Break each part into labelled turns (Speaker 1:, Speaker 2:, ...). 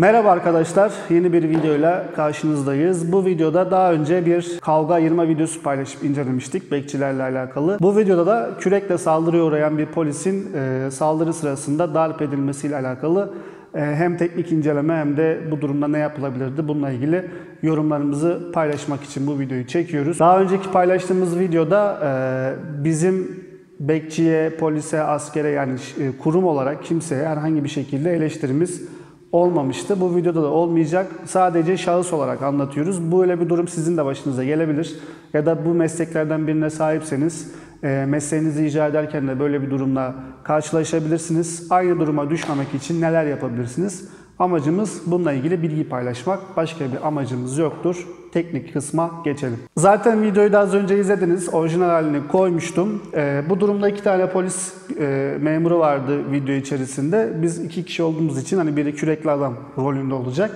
Speaker 1: Merhaba arkadaşlar, yeni bir videoyla karşınızdayız. Bu videoda daha önce bir kavga ayırma videosu paylaşıp incelemiştik bekçilerle alakalı. Bu videoda da kürekle saldırıya uğrayan bir polisin e, saldırı sırasında darp edilmesiyle alakalı e, hem teknik inceleme hem de bu durumda ne yapılabilirdi bununla ilgili yorumlarımızı paylaşmak için bu videoyu çekiyoruz. Daha önceki paylaştığımız videoda e, bizim bekçiye, polise, askere yani e, kurum olarak kimseye herhangi bir şekilde eleştirimiz olmamıştı. Bu videoda da olmayacak. Sadece şahıs olarak anlatıyoruz. Böyle bir durum sizin de başınıza gelebilir. Ya da bu mesleklerden birine sahipseniz e, mesleğinizi icra ederken de böyle bir durumla karşılaşabilirsiniz. Aynı duruma düşmemek için neler yapabilirsiniz? Amacımız bununla ilgili bilgi paylaşmak. Başka bir amacımız yoktur. Teknik kısma geçelim. Zaten videoyu da az önce izlediniz. Orijinal halini koymuştum. Ee, bu durumda iki tane polis e, memuru vardı video içerisinde. Biz iki kişi olduğumuz için hani biri kürekli adam rolünde olacak.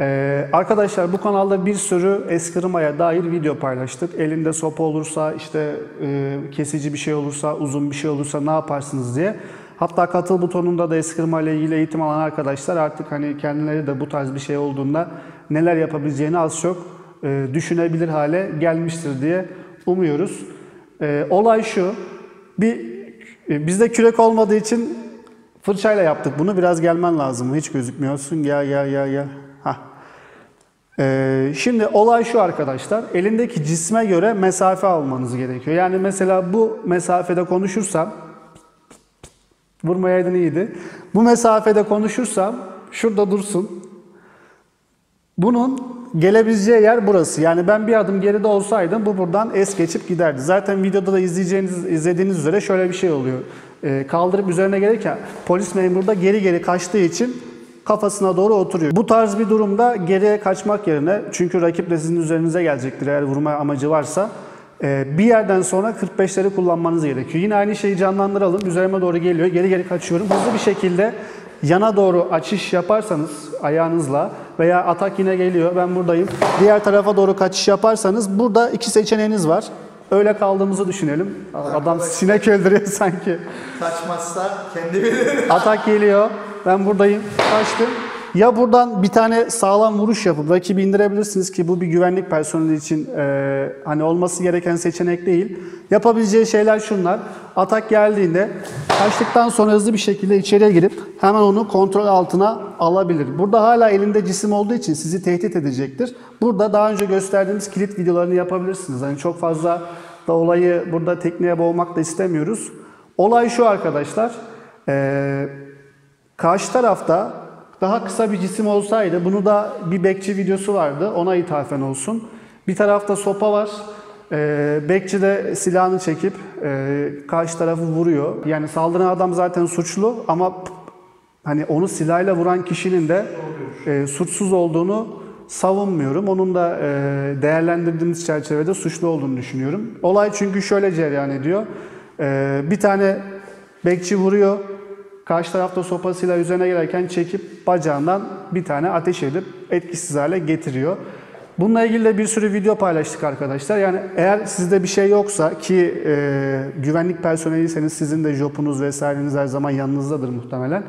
Speaker 1: Ee, arkadaşlar bu kanalda bir sürü eskırmaya dair video paylaştık. Elinde sopa olursa, işte e, kesici bir şey olursa, uzun bir şey olursa ne yaparsınız diye. Hatta katıl butonunda da eskırma ile ilgili eğitim alan arkadaşlar artık hani kendileri de bu tarz bir şey olduğunda neler yapabileceğini az çok e, düşünebilir hale gelmiştir diye umuyoruz. E, olay şu, bir e, bizde kürek olmadığı için fırçayla yaptık bunu. Biraz gelmen lazım. Hiç gözükmüyorsun. Gel gel gel gel. Hah. Ee, şimdi olay şu arkadaşlar. Elindeki cisme göre mesafe almanız gerekiyor. Yani mesela bu mesafede konuşursam Vurmayaydın iyiydi. Bu mesafede konuşursam şurada dursun. Bunun gelebileceği yer burası. Yani ben bir adım geride olsaydım bu buradan es geçip giderdi. Zaten videoda da izleyeceğiniz, izlediğiniz üzere şöyle bir şey oluyor. Ee, kaldırıp üzerine gelirken polis memuru da geri geri kaçtığı için kafasına doğru oturuyor. Bu tarz bir durumda geriye kaçmak yerine çünkü rakip de sizin üzerinize gelecektir eğer vurma amacı varsa. Ee, bir yerden sonra 45'leri kullanmanız gerekiyor. Yine aynı şeyi canlandıralım. Üzerime doğru geliyor. Geri geri kaçıyorum. Hızlı bir şekilde yana doğru açış yaparsanız ayağınızla veya atak yine geliyor. Ben buradayım. Diğer tarafa doğru kaçış yaparsanız burada iki seçeneğiniz var. Öyle kaldığımızı düşünelim. Adam sinek öldürüyor sanki.
Speaker 2: Kaçmazsa kendi bilir.
Speaker 1: Atak geliyor. Ben buradayım. Kaçtım. Ya buradan bir tane sağlam vuruş yapıp rakibi indirebilirsiniz ki bu bir güvenlik personeli için e, hani olması gereken seçenek değil. Yapabileceği şeyler şunlar. Atak geldiğinde kaçtıktan sonra hızlı bir şekilde içeriye girip hemen onu kontrol altına alabilir. Burada hala elinde cisim olduğu için sizi tehdit edecektir. Burada daha önce gösterdiğimiz kilit videolarını yapabilirsiniz. Hani çok fazla da olayı burada tekniğe boğmak da istemiyoruz. Olay şu arkadaşlar. Eee Karşı tarafta daha kısa bir cisim olsaydı, bunu da bir bekçi videosu vardı, ona ithafen olsun. Bir tarafta sopa var, ee, bekçi de silahını çekip e, karşı tarafı vuruyor. Yani saldıran adam zaten suçlu ama hani onu silahla vuran kişinin de e, suçsuz olduğunu savunmuyorum. Onun da e, değerlendirdiğimiz çerçevede suçlu olduğunu düşünüyorum. Olay çünkü şöyle cereyan ediyor. E, bir tane bekçi vuruyor, Karşı tarafta sopasıyla üzerine gelirken çekip bacağından bir tane ateş edip etkisiz hale getiriyor. Bununla ilgili de bir sürü video paylaştık arkadaşlar. Yani eğer sizde bir şey yoksa ki e, güvenlik personeliyseniz sizin de jopunuz vesaireniz her zaman yanınızdadır muhtemelen.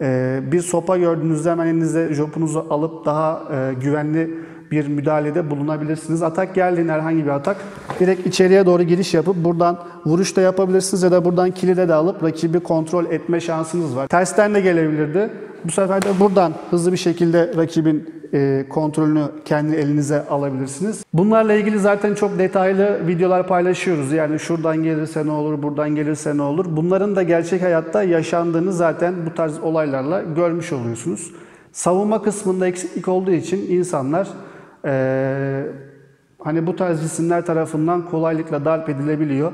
Speaker 1: E, bir sopa gördüğünüzde hemen elinize jopunuzu alıp daha e, güvenli bir müdahalede bulunabilirsiniz. Atak geldiğinde herhangi bir atak direkt içeriye doğru giriş yapıp buradan vuruş da yapabilirsiniz ya da buradan kilide de alıp rakibi kontrol etme şansınız var. Tersten de gelebilirdi. Bu sefer de buradan hızlı bir şekilde rakibin e, kontrolünü kendi elinize alabilirsiniz. Bunlarla ilgili zaten çok detaylı videolar paylaşıyoruz. Yani şuradan gelirse ne olur, buradan gelirse ne olur. Bunların da gerçek hayatta yaşandığını zaten bu tarz olaylarla görmüş oluyorsunuz. Savunma kısmında eksiklik olduğu için insanlar ee, hani bu tarz cisimler tarafından kolaylıkla darp edilebiliyor.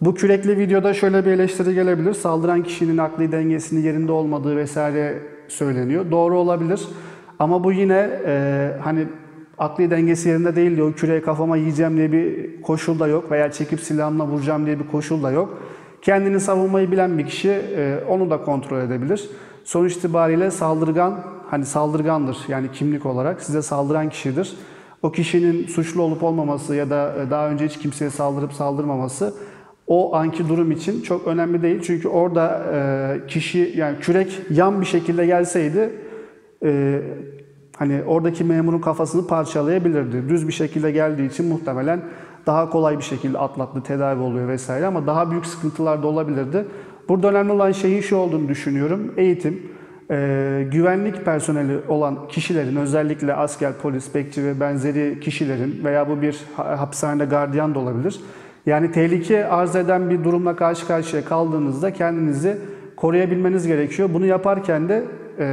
Speaker 1: Bu kürekli videoda şöyle bir eleştiri gelebilir. Saldıran kişinin akli dengesinin yerinde olmadığı vesaire söyleniyor. Doğru olabilir. Ama bu yine e, hani akli dengesi yerinde değil diyor. Küreği kafama yiyeceğim diye bir koşul da yok. Veya çekip silahımla vuracağım diye bir koşul da yok. Kendini savunmayı bilen bir kişi e, onu da kontrol edebilir. Sonuç itibariyle saldırgan hani saldırgandır yani kimlik olarak size saldıran kişidir. O kişinin suçlu olup olmaması ya da e, daha önce hiç kimseye saldırıp saldırmaması o anki durum için çok önemli değil. Çünkü orada e, kişi yani kürek yan bir şekilde gelseydi e, hani oradaki memurun kafasını parçalayabilirdi. Düz bir şekilde geldiği için muhtemelen daha kolay bir şekilde atlattı, tedavi oluyor vesaire ama daha büyük sıkıntılar da olabilirdi. Burada önemli olan şeyin şu olduğunu düşünüyorum. Eğitim, e, güvenlik personeli olan kişilerin özellikle asker, polis, bekçi ve benzeri kişilerin veya bu bir ha- hapishanede gardiyan da olabilir. Yani tehlike arz eden bir durumla karşı karşıya kaldığınızda kendinizi koruyabilmeniz gerekiyor. Bunu yaparken de e,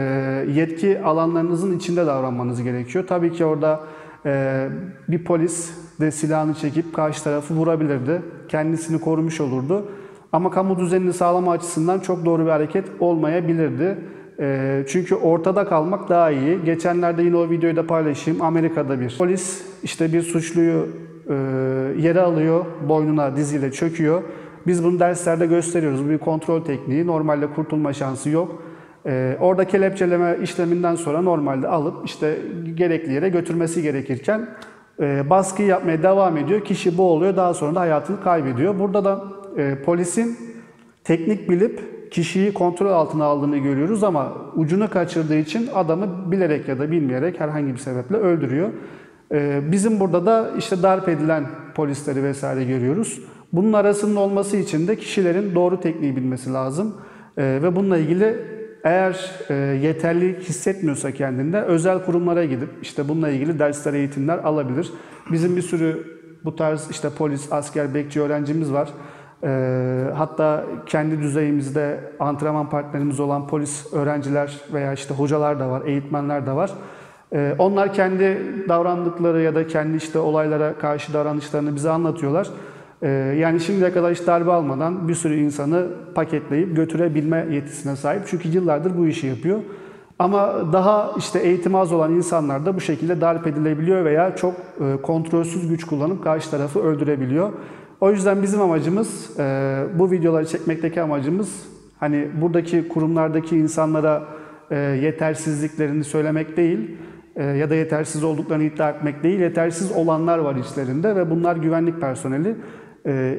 Speaker 1: yetki alanlarınızın içinde davranmanız gerekiyor. Tabii ki orada e, bir polis de silahını çekip karşı tarafı vurabilirdi. Kendisini korumuş olurdu. Ama kamu düzenini sağlama açısından çok doğru bir hareket olmayabilirdi. E, çünkü ortada kalmak daha iyi. Geçenlerde yine o videoyu da paylaşayım. Amerika'da bir polis işte bir suçluyu e, yere alıyor, boynuna diziyle çöküyor. Biz bunu derslerde gösteriyoruz. Bu bir kontrol tekniği. Normalde kurtulma şansı yok. Ee, orada kelepçeleme işleminden sonra normalde alıp işte gerekli yere götürmesi gerekirken e, baskı yapmaya devam ediyor. Kişi boğuluyor. Daha sonra da hayatını kaybediyor. Burada da e, polisin teknik bilip kişiyi kontrol altına aldığını görüyoruz ama ucunu kaçırdığı için adamı bilerek ya da bilmeyerek herhangi bir sebeple öldürüyor. Ee, Bizim burada da işte darp edilen polisleri vesaire görüyoruz. Bunun arasının olması için de kişilerin doğru tekniği bilmesi lazım. Ee, Ve bununla ilgili eğer e, yeterli hissetmiyorsa kendinde özel kurumlara gidip işte bununla ilgili dersler, eğitimler alabilir. Bizim bir sürü bu tarz işte polis, asker, bekçi öğrencimiz var. Ee, hatta kendi düzeyimizde antrenman partnerimiz olan polis öğrenciler veya işte hocalar da var, eğitmenler de var. Ee, onlar kendi davrandıkları ya da kendi işte olaylara karşı davranışlarını bize anlatıyorlar. Ee, yani şimdiye kadar hiç darbe almadan bir sürü insanı paketleyip götürebilme yetisine sahip. Çünkü yıllardır bu işi yapıyor. Ama daha işte eğitimi az olan insanlar da bu şekilde darp edilebiliyor veya çok e, kontrolsüz güç kullanıp karşı tarafı öldürebiliyor. O yüzden bizim amacımız, e, bu videoları çekmekteki amacımız hani buradaki kurumlardaki insanlara e, yetersizliklerini söylemek değil e, ya da yetersiz olduklarını iddia etmek değil, yetersiz olanlar var içlerinde ve bunlar güvenlik personeli.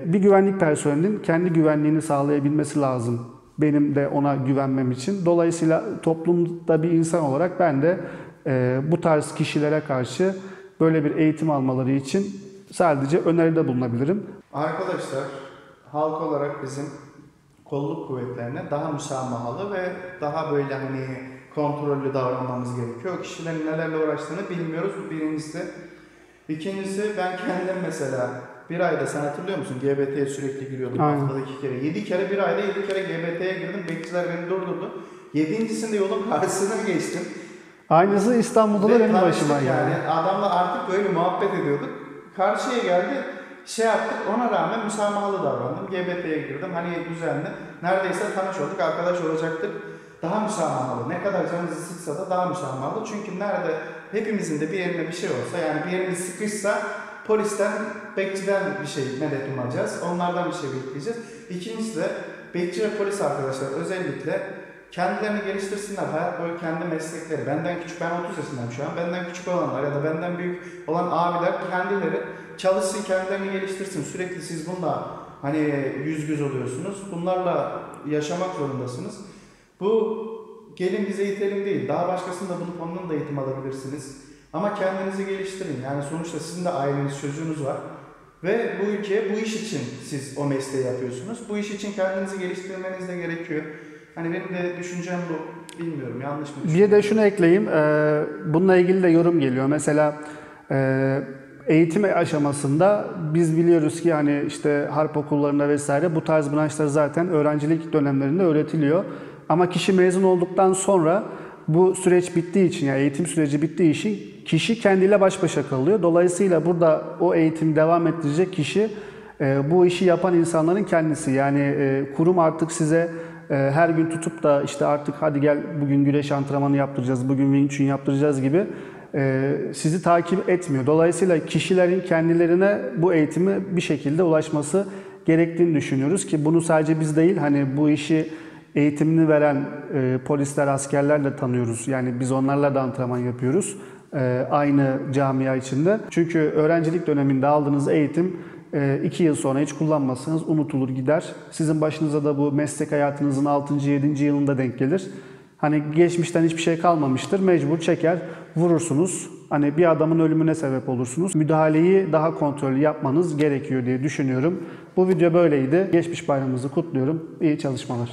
Speaker 1: Bir güvenlik personelinin kendi güvenliğini sağlayabilmesi lazım benim de ona güvenmem için. Dolayısıyla toplumda bir insan olarak ben de bu tarz kişilere karşı böyle bir eğitim almaları için sadece öneride bulunabilirim.
Speaker 2: Arkadaşlar halk olarak bizim kolluk kuvvetlerine daha müsamahalı ve daha böyle hani kontrollü davranmamız gerekiyor. O kişilerin nelerle uğraştığını bilmiyoruz. Bu birincisi. İkincisi ben kendim mesela bir ayda sen hatırlıyor musun? GBT'ye sürekli giriyordum
Speaker 1: Aynen.
Speaker 2: haftada iki kere. Yedi kere bir ayda yedi kere GBT'ye girdim. Bekçiler beni durdurdu. Yedincisinde yolun karşısına geçtim.
Speaker 1: Aynısı İstanbul'da da benim başıma geldi.
Speaker 2: yani. Adamla artık böyle muhabbet ediyorduk. Karşıya geldi. Şey yaptık ona rağmen müsamahalı davrandım. GBT'ye girdim. Hani düzenli. Neredeyse tanış olduk. Arkadaş olacaktık. Daha müsamahalı. Ne kadar canınızı sıksa da daha müsamahalı. Çünkü nerede hepimizin de bir yerine bir şey olsa yani bir yerimiz sıkışsa polisten, bekçiden bir şey medet umacağız. Onlardan bir şey bekleyeceğiz. İkincisi de bekçi ve polis arkadaşlar özellikle kendilerini geliştirsinler. Hayat boyu kendi meslekleri. Benden küçük, ben 30 yaşındayım şu an. Benden küçük olanlar ya da benden büyük olan abiler kendileri çalışsın, kendilerini geliştirsin. Sürekli siz bununla hani yüz göz oluyorsunuz. Bunlarla yaşamak zorundasınız. Bu gelin bize itelim değil. Daha başkasında bulup ondan da eğitim alabilirsiniz. Ama kendinizi geliştirin. Yani sonuçta sizin de aileniz, çocuğunuz var. Ve bu ülke bu iş için siz o mesleği yapıyorsunuz. Bu iş için kendinizi geliştirmeniz de gerekiyor. Hani benim de düşüncem bu. Bilmiyorum yanlış mı
Speaker 1: Bir de şunu ekleyeyim. Ee, Bununla ilgili de yorum geliyor. Mesela e, eğitim aşamasında biz biliyoruz ki hani işte harp okullarında vesaire bu tarz branşlar zaten öğrencilik dönemlerinde öğretiliyor. Ama kişi mezun olduktan sonra bu süreç bittiği için yani eğitim süreci bittiği için kişi kendiyle baş başa kalıyor. Dolayısıyla burada o eğitim devam ettirecek kişi e, bu işi yapan insanların kendisi. Yani e, kurum artık size her gün tutup da işte artık hadi gel bugün güreş antrenmanı yaptıracağız, bugün Wing Chun yaptıracağız gibi e, sizi takip etmiyor. Dolayısıyla kişilerin kendilerine bu eğitimi bir şekilde ulaşması gerektiğini düşünüyoruz ki bunu sadece biz değil hani bu işi eğitimini veren e, polisler, askerler de tanıyoruz. Yani biz onlarla da antrenman yapıyoruz. e, aynı camia içinde. Çünkü öğrencilik döneminde aldığınız eğitim e, iki yıl sonra hiç kullanmazsanız unutulur gider. Sizin başınıza da bu meslek hayatınızın 6. 7. yılında denk gelir. Hani geçmişten hiçbir şey kalmamıştır. Mecbur çeker, vurursunuz. Hani bir adamın ölümüne sebep olursunuz. Müdahaleyi daha kontrollü yapmanız gerekiyor diye düşünüyorum. Bu video böyleydi. Geçmiş bayramınızı kutluyorum. İyi çalışmalar.